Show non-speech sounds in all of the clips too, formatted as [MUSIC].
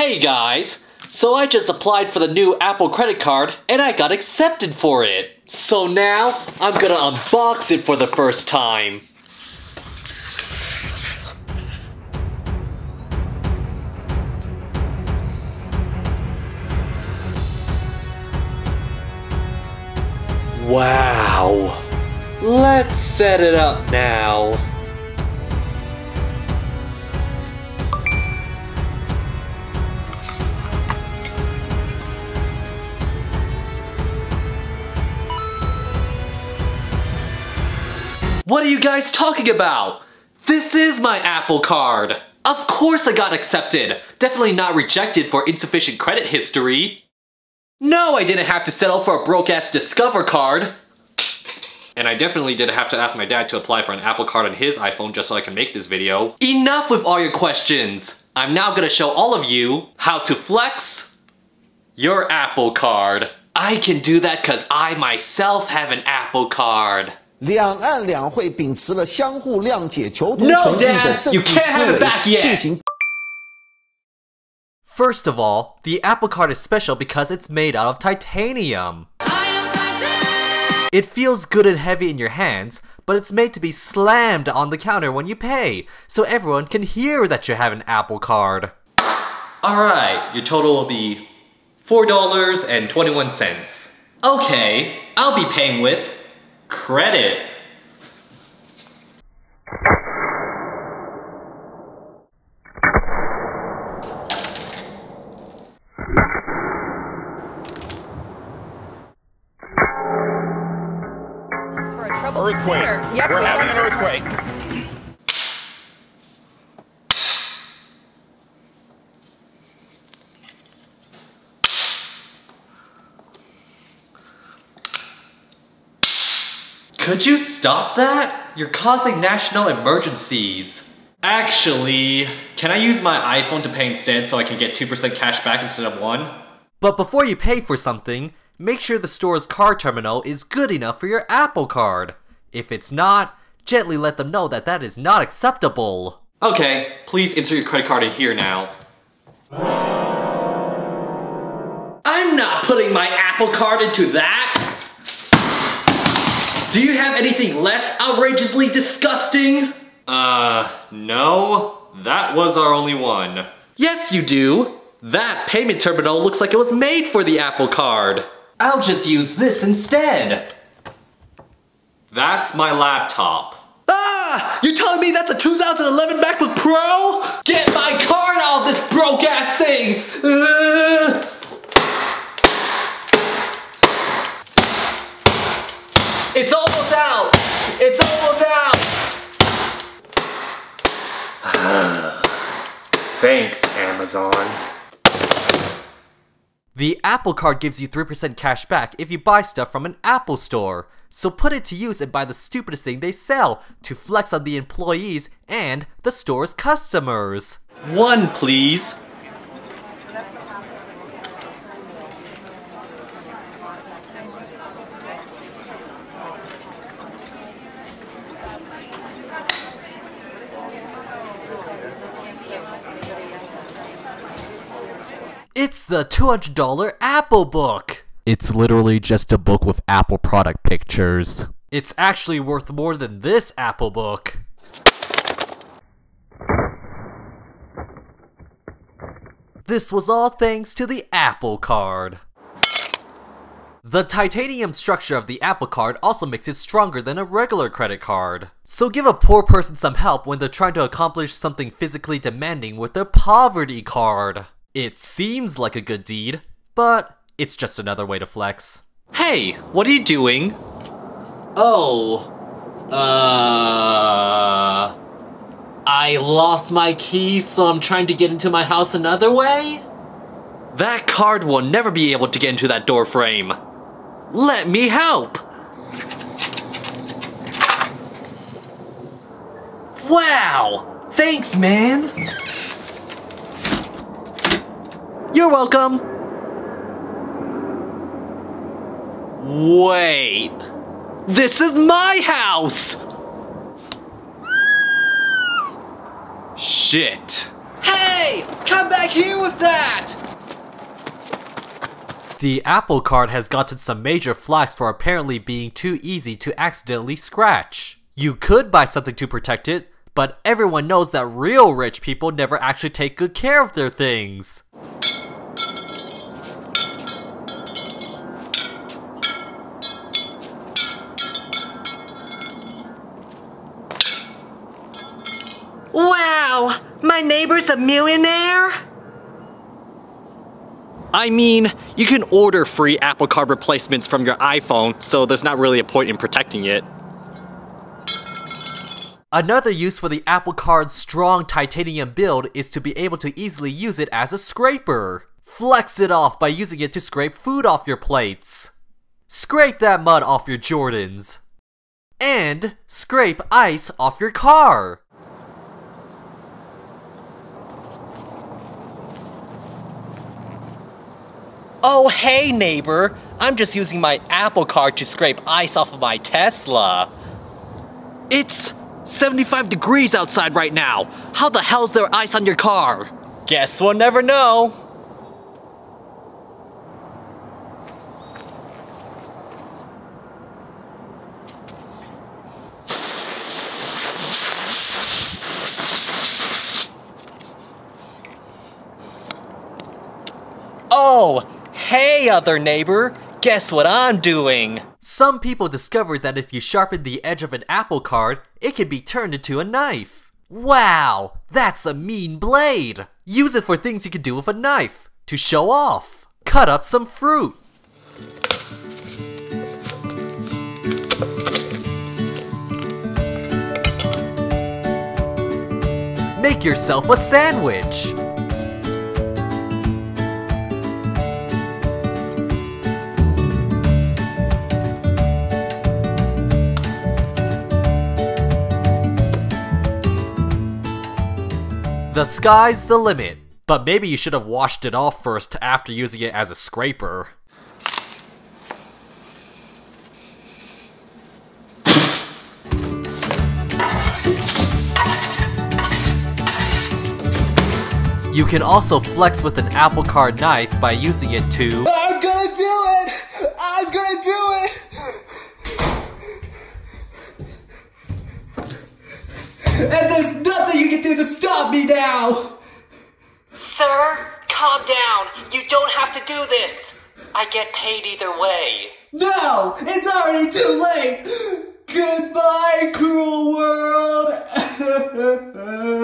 Hey guys! So I just applied for the new Apple credit card and I got accepted for it. So now I'm gonna unbox it for the first time. Wow. Let's set it up now. What are you guys talking about? This is my Apple Card. Of course I got accepted. Definitely not rejected for insufficient credit history. No, I didn't have to settle for a broke-ass Discover card. And I definitely didn't have to ask my dad to apply for an Apple Card on his iPhone just so I can make this video. Enough with all your questions! I'm now gonna show all of you how to flex your Apple Card. I can do that cause I myself have an Apple Card. 两岸两会秉持了相互谅解、求同 No, 存异的 Dad, 政 you 治 can't have 思 it back 维 yet. 进行 First of all, the Apple Card is special because it's made out of titanium. It feels good and heavy in your hands, but it's made to be slammed on the counter when you pay, so everyone can hear that you have an Apple Card. Alright, your total will be $4.21. Okay, I'll be paying with credit. for a troubled Earthquake. Yep, We're we having an earthquake. Could you stop that? You're causing national emergencies. Actually, can I use my iPhone to pay instead so I can get 2% cash back instead of 1? But before you pay for something, make sure the store's card terminal is good enough for your Apple Card. If it's not, gently let them know that that is not acceptable. Okay, please insert your credit card in here now. I'm not putting my Apple Card into that! Do you have anything less outrageously disgusting? Uh, no. That was our only one. Yes, you do. That payment terminal looks like it was made for the Apple Card. I'll just use this instead. That's my laptop. Ah! You're telling me that's a 2011 MacBook Pro? Get my card out of this broke ass thing! Uh. It's almost out! It's almost out! [SIGHS] Thanks, Amazon. The Apple Card gives you 3% cash back if you buy stuff from an Apple store. So put it to use and buy the stupidest thing they sell to flex on the employees and the store's customers. One, please. It's the $200 Apple Book! It's literally just a book with Apple product pictures. It's actually worth more than this Apple Book. This was all thanks to the Apple Card. The titanium structure of the Apple Card also makes it stronger than a regular credit card. So give a poor person some help when they're trying to accomplish something physically demanding with their poverty card. It seems like a good deed, but it's just another way to flex. Hey, what are you doing? Oh, uh... I lost my key, so I'm trying to get into my house another way? That card will never be able to get into that door frame. Let me help! Wow! Thanks, man! You're welcome! Wait! This is my house! Shit! Hey! Come back here with that! The Apple Card has gotten some major flack for apparently being too easy to accidentally scratch. You could buy something to protect it, but everyone knows that real rich people never actually take good care of their things. Wow! My neighbor's a millionaire? I mean, you can order free Apple Card replacements from your iPhone, so there's not really a point in protecting it. Another use for the Apple Card's strong titanium build is to be able to easily use it as a scraper. Flex it off by using it to scrape food off your plates. Scrape that mud off your Jordans. And scrape ice off your car. Oh, hey, neighbor. I'm just using my Apple Card to scrape ice off of my Tesla. It's 75 degrees outside right now. How the hell's there ice on your car? Guess we'll never know. Oh, hey, other neighbor. Guess what I'm doing? Some people discovered that if you sharpen the edge of an Apple Card, it can be turned into a knife. Wow, that's a mean blade! Use it for things you can do with a knife, to show off. Cut up some fruit. Make yourself a sandwich. The sky's the limit, but maybe you should have washed it off first after using it as a scraper. You can also flex with an apple card knife by using it to I'm gonna do it! I'm gonna do it! And there's nothing you can do to stop me now! Sir, calm down. You don't have to do this. I get paid either way. No! It's already too late! Goodbye, cruel world! [LAUGHS]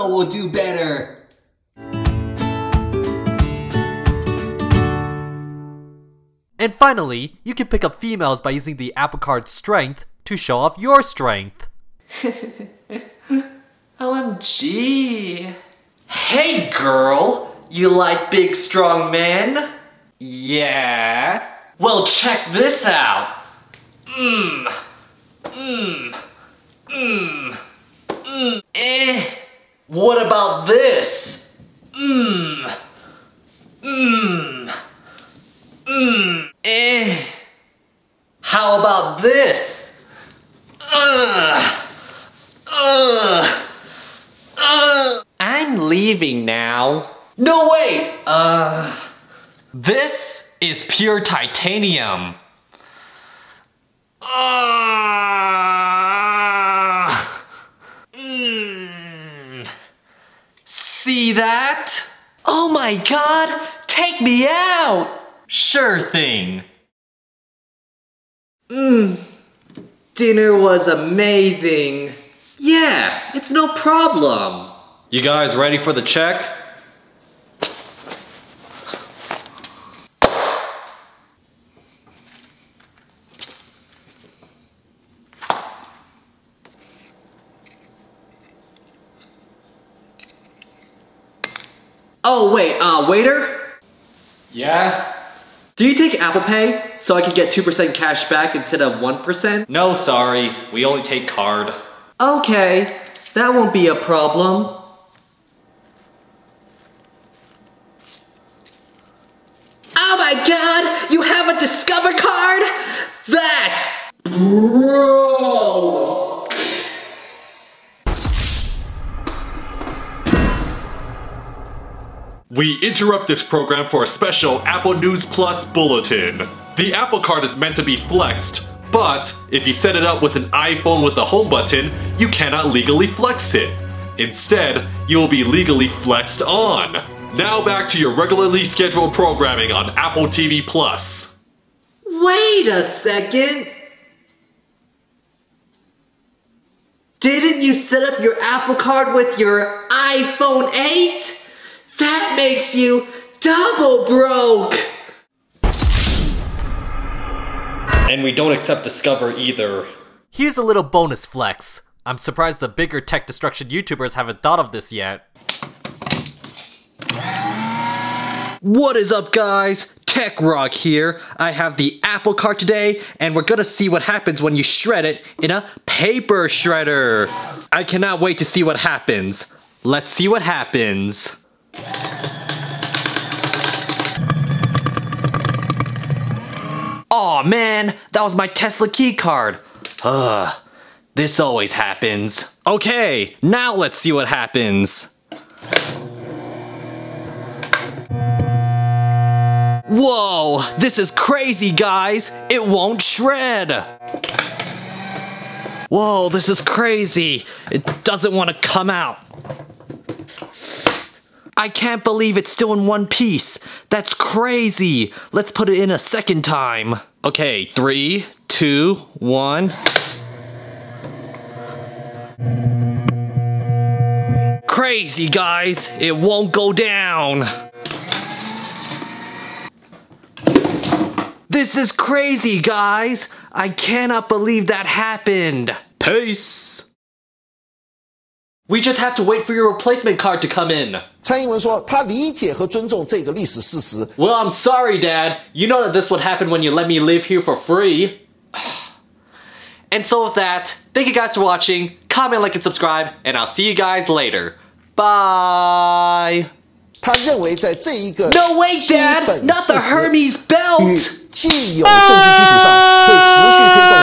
Pencil will do better. And finally, you can pick up females by using the Apple Card's strength to show off your strength. [LAUGHS] OMG. Hey girl, you like big strong men? Yeah. Well, check this out. Mmm. Mmm. Mmm. What about this? Mmm. Mmm. Mmm. Eh. How about this? Ugh. Ugh. Ugh. I'm leaving now. No, way! Uh. This is pure titanium. Ah. See that? Oh my god, take me out! Sure thing. Mmm. Dinner was amazing. Yeah, it's no problem. You guys ready for the check? Wait, uh, waiter? Yeah? Do you take Apple Pay so I can get 2% cash back instead of 1%? No, sorry. We only take card. Okay, that won't be a problem. Oh my god! You have a Discover card? That's... Bro! We interrupt this program for a special Apple News Plus bulletin. The Apple Card is meant to be flexed, but if you set it up with an iPhone with the home button, you cannot legally flex it. Instead, you'll be legally flexed on. Now back to your regularly scheduled programming on Apple TV Plus. Wait a second. Didn't you set up your Apple Card with your iPhone 8? That makes you double broke. And we don't accept Discover either. Here's a little bonus flex. I'm surprised the bigger tech destruction YouTubers haven't thought of this yet. What is up guys? Tech Rock here. I have the Apple Card today and we're gonna see what happens when you shred it in a paper shredder. I cannot wait to see what happens. Let's see what happens. Oh, man, that was my Tesla key card. Ugh, this always happens. Okay, now let's see what happens. Whoa, this is crazy guys, it won't shred. Whoa, this is crazy. It doesn't want to come out. I can't believe it's still in one piece. That's crazy. Let's put it in a second time. Okay, three, two, one. Crazy, guys. It won't go down. This is crazy, guys. I cannot believe that happened. Peace. We just have to wait for your replacement card to come in. 蔡英文说，他理解和尊重这个历史事实。 Well, I'm sorry, Dad. You know that this would happen when you let me live here for free. [SIGHS] And so with that, thank you guys for watching. Comment, like, and subscribe, and I'll see you guys later. Bye. 他认为在这一个 No, wait, 基 Dad! 本 Not the 事实 Hermes 与 belt! 既有政治基础上，会持续推动。